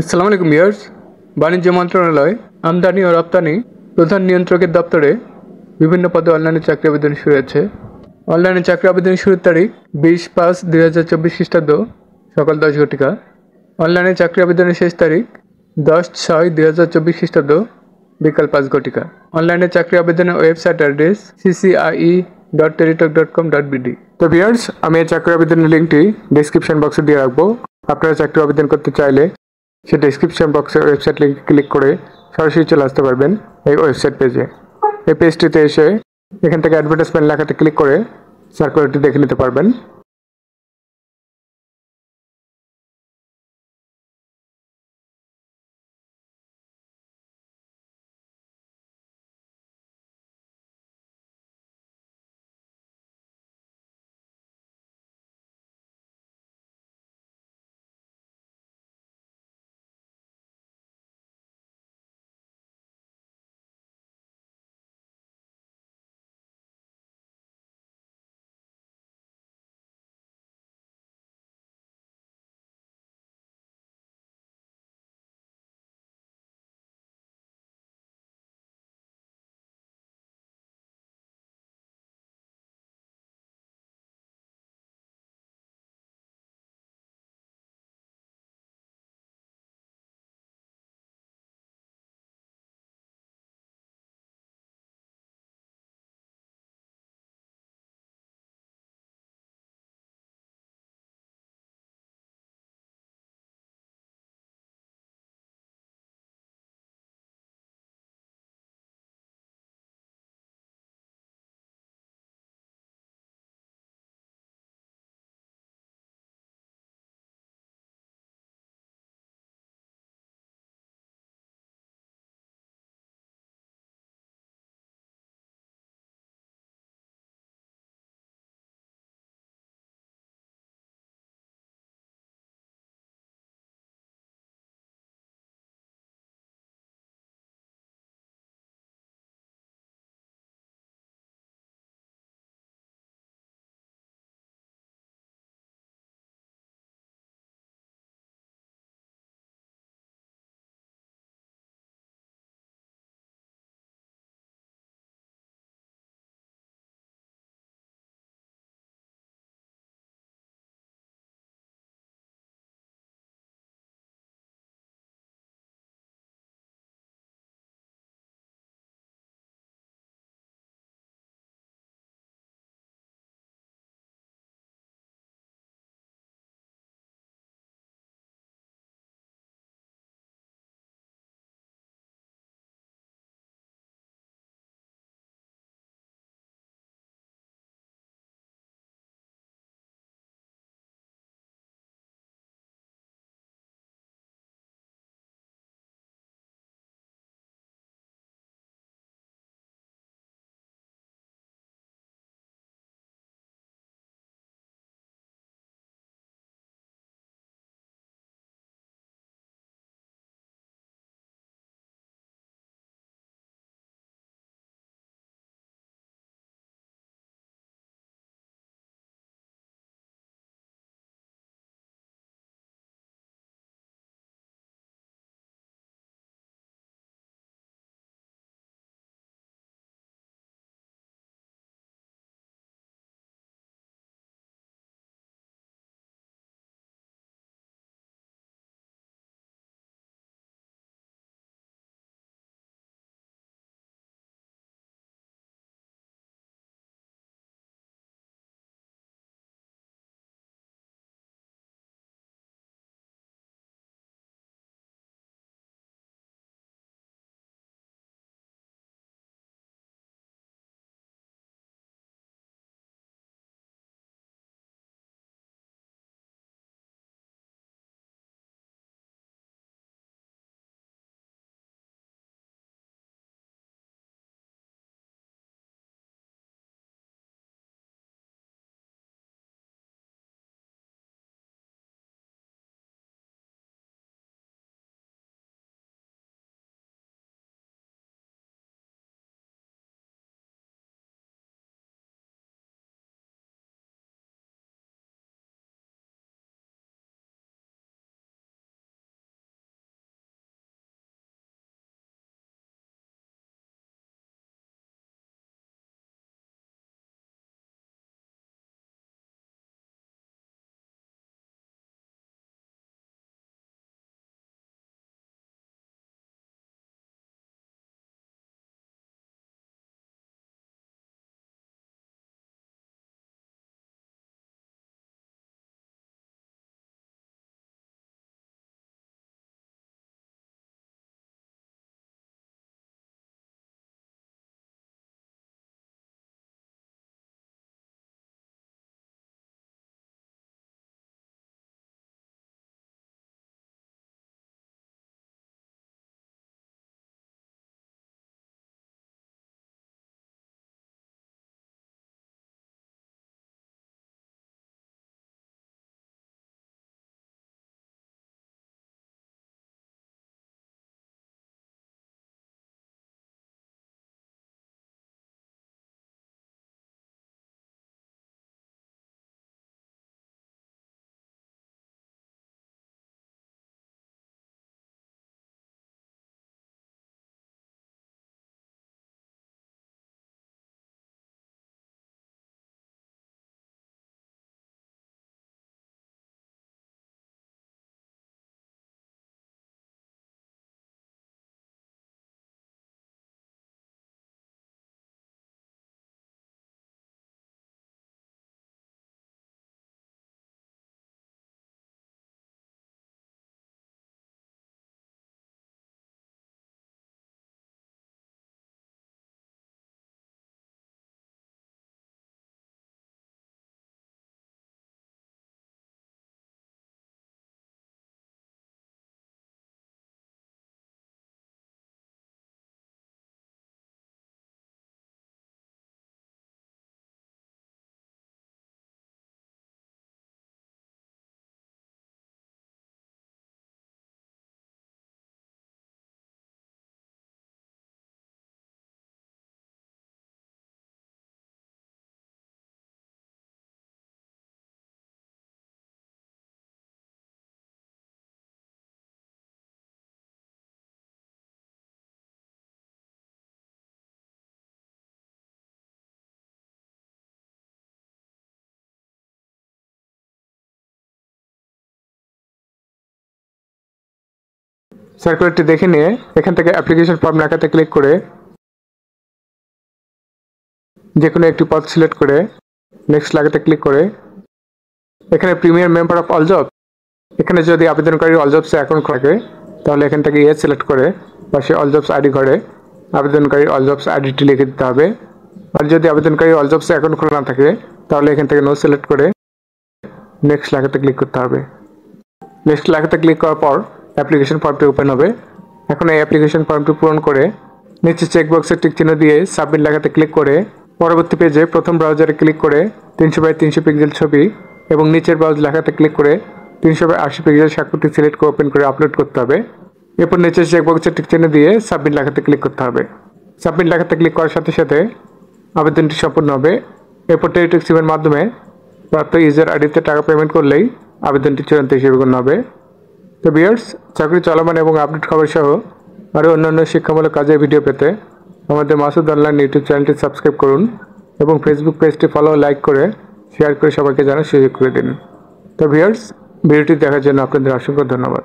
আসসালামু আলাইকুম ইয়ার্স বাণিজ্য মন্ত্রণালয়, আমদানি ও রপ্তানি প্রধান নিয়ন্ত্রকের দপ্তরে বিভিন্ন পদে অনলাইনে চাকরি আবেদন শুরু হয়েছে। অনলাইনে চাকরি আবেদনের শুরুর তারিখ বিশ পাঁচ দুই হাজার চব্বিশ খ্রিস্টাব্দ, সকাল দশ ঘটিকা। অনলাইনে চাকরি আবেদনের শেষ তারিখ দশ ছয় দুই হাজার চব্বিশ খ্রিস্টাব্দ, বিকাল পাঁচ ঘটিকা। অনলাইনে চাকরি আবেদনের website address CCI dot Teletalk dot com dot BD তো ভিয়ার্স আমি এই চাকরি আবেদনের লিঙ্কটি ডিসক্রিপশন বক্সে দিয়ে রাখব। আপনারা চাকরি আবেদন করতে চাইলে সে ডিসক্রিপশন বক্সের ওয়েবসাইট লিঙ্ক ক্লিক করে সরাসরি চলে আসতে পারবেন এই ওয়েবসাইট পেজে এই পেজটিতে এসে এখান থেকে অ্যাডভার্টাইজমেন্ট লেখাতে ক্লিক করে সার্কুলারটি দেখে নিতে পারবেন। সার্কুলারটি দেখে নিয়ে এখান থেকে অ্যাপ্লিকেশন ফর্ম লেখাতে ক্লিক করে যে কোনো একটি পদ সিলেক্ট করে নেক্সট লাগাতে ক্লিক করে। এখানে premier member of all job এখানে যদি আবেদনকারী অল জবসে অ্যাকাউন্ট থাকে, তাহলে এখান থেকে ইয়ে সিলেক্ট করে পাশে অল জবস আইডি ঘরে আবেদনকারী অল জবস আইডিটি লিখে দিতে হবে। আর যদি আবেদনকারী অল জবসে অ্যাকাউন্ট খোলা না থাকে, তাহলে এখান থেকে নো সিলেক্ট করে নেক্সট লেখাতে ক্লিক করতে হবে। নেক্সট লেখাতে ক্লিক করার পর অ্যাপ্লিকেশন ফর্মটি ওপেন হবে। এখন এই অ্যাপ্লিকেশন ফর্মটি পূরণ করে নিচে চেকবক্সের টিক চিহ্ন দিয়ে সাবমিট লেখাতে ক্লিক করে, পরবর্তী পেজে প্রথম ব্রাউজারে ক্লিক করে তিনশো বাই তিনশো পিক্সেল ছবি এবং নিচের ব্রাউজ লেখাতে ক্লিক করে তিনশো বাই আশি পিক্সেল স্বাক্ষরটি সিলেক্ট করে ওপেন করে আপলোড করতে হবে। এরপর নিচের চেকবক্সের টিক চিহ্ন দিয়ে সাবমিট লেখাতে ক্লিক করতে হবে। সাবমিট লেখাতে ক্লিক করার সাথে সাথে আবেদনটি সম্পূর্ণ হবে। এরপর টেলিটক সিমের মাধ্যমে প্রাপ্ত ইউজার আইডিতে টাকা পেমেন্ট করলেই আবেদনটি চূড়ান্ত হিসেবে গণ্য হবে। তো বিয়ার্স চাকরি চলমান এবং আপডেট খবর সহ আরও অন্যান্য শিক্ষামূলক কাজের ভিডিও পেতে আমাদের মাসুদ অনলাইন ইউটিউব চ্যানেলটি সাবস্ক্রাইব করুন এবং ফেসবুক পেজটি ফলো লাইক করে শেয়ার করে সবাইকে জানার সুযোগ করে দিন। তো ভিয়ার্স ভিডিওটি দেখার জন্য আপনাদের অসংখ্য ধন্যবাদ।